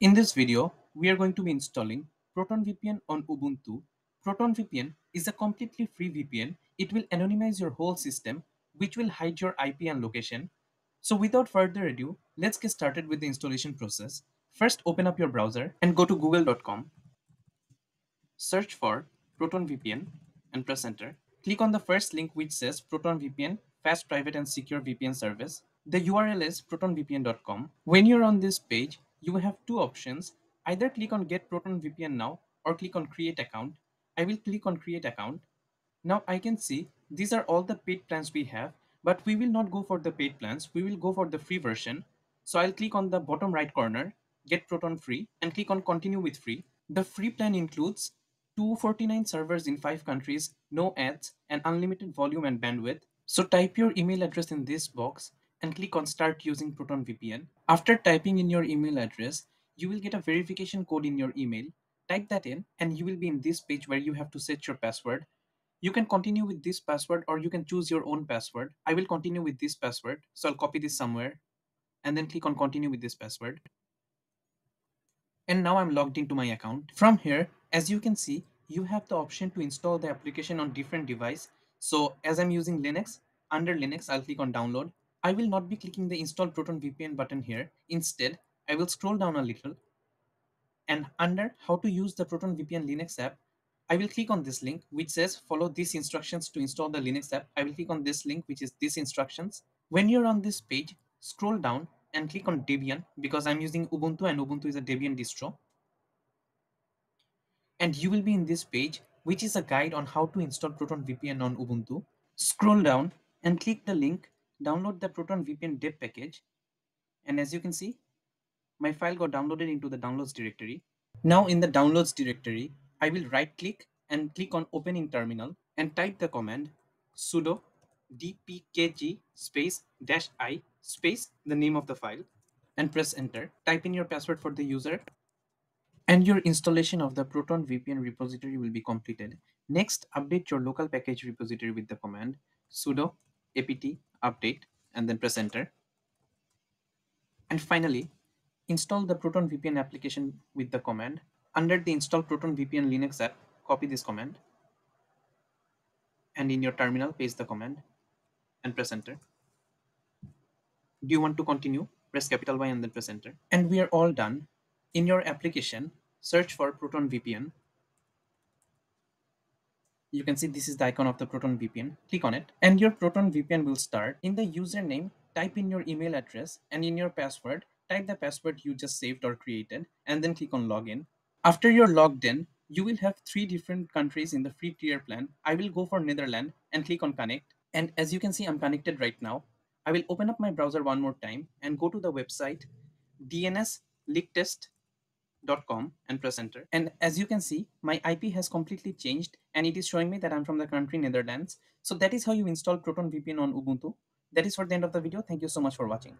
In this video, we are going to be installing Proton VPN on Ubuntu. Proton VPN is a completely free VPN. It will anonymize your whole system, which will hide your IP and location. So without further ado, let's get started with the installation process. First, open up your browser and go to google.com. Search for Proton VPN and press enter. Click on the first link which says Proton VPN, fast, private, and secure VPN service. The URL is protonvpn.com. When you're on this page, you will have two options. Either click on Get Proton VPN now or click on Create Account. I will click on Create Account. Now I can see these are all the paid plans we have, but we will not go for the paid plans. We will go for the free version. So I'll click on the bottom right corner, Get Proton Free, and click on Continue with Free. The free plan includes 249 servers in 5 countries, no ads, and unlimited volume and bandwidth. So type your email address in this box and click on Start using Proton VPN. After typing in your email address, you will get a verification code in your email. Type that in and you will be in this page where you have to set your password. You can continue with this password or you can choose your own password. I will continue with this password. So I'll copy this somewhere and then click on continue with this password. And now I'm logged into my account. From here, as you can see, you have the option to install the application on different device. So as I'm using Linux, under Linux, I'll click on download I will not be clicking the install Proton VPN button here. Instead, I will scroll down a little and under how to use the Proton VPN Linux app, I will click on this link which says follow these instructions to install the Linux app. I will click on this link which is these instructions. When you're on this page, scroll down and click on Debian because I'm using Ubuntu and Ubuntu is a Debian distro. And you will be in this page which is a guide on how to install Proton VPN on Ubuntu. Scroll down and click the link download the Proton VPN deb package. And as you can see, my file got downloaded into the downloads directory. Now in the downloads directory, I will right click and click on open in terminal and type the command sudo dpkg space dash i space the name of the file and press enter. Type in your password for the user and your installation of the Proton VPN repository will be completed. Next, update your local package repository with the command sudo apt update and then press enter. And finally, install the Proton VPN application with the command. Under the install Proton VPN Linux app, copy this command. And in your terminal, paste the command and press enter. Do you want to continue? Press capital Y and then press enter. And we are all done. In your application, search for Proton VPN you can see this is the icon of the Proton VPN. Click on it and your Proton VPN will start. In the username, type in your email address and in your password, type the password you just saved or created and then click on login. After you're logged in, you will have three different countries in the free tier plan. I will go for Netherlands and click on connect. And as you can see, I'm connected right now. I will open up my browser one more time and go to the website DNS leak test com and press enter. And as you can see, my IP has completely changed and it is showing me that I'm from the country Netherlands. So that is how you install Proton VPN on Ubuntu. That is for the end of the video. Thank you so much for watching.